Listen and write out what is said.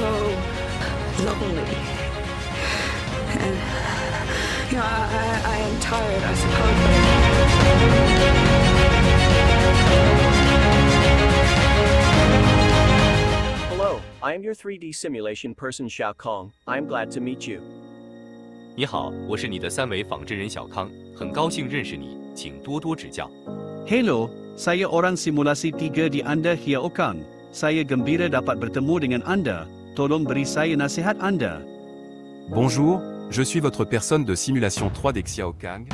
so lonely. And, you know, I, I, I am tired, I suppose. Hello, I am your 3D simulation person Xiao Kang. I am glad to meet you. 你好，我是你的三维仿真人小康，很高兴认识你，请多多指教。Hello, saya orang simulasi tiga di anda Hiao Kang. Saya gembira dapat bertemu dengan anda. Bonjour, je suis votre personne de simulation 3 d'Exia Kang.